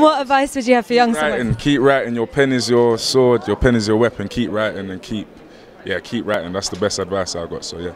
What advice would you have for young Writing, someone? keep writing. Your pen is your sword. Your pen is your weapon. Keep writing and keep, yeah, keep writing. That's the best advice I've got. So yeah.